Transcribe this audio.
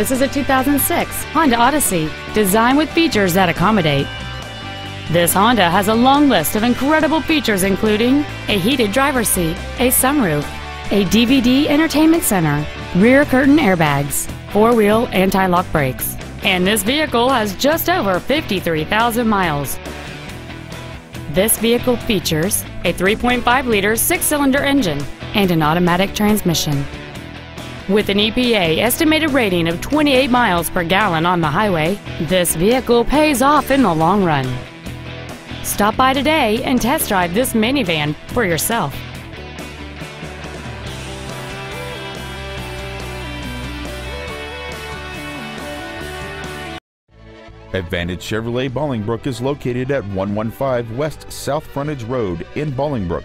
This is a 2006 Honda Odyssey, designed with features that accommodate. This Honda has a long list of incredible features including a heated driver's seat, a sunroof, a DVD entertainment center, rear curtain airbags, four-wheel anti-lock brakes, and this vehicle has just over 53,000 miles. This vehicle features a 3.5-liter six-cylinder engine and an automatic transmission. With an EPA estimated rating of 28 miles per gallon on the highway, this vehicle pays off in the long run. Stop by today and test drive this minivan for yourself. Advantage Chevrolet Bolingbrook is located at 115 West South Frontage Road in Bolingbrook.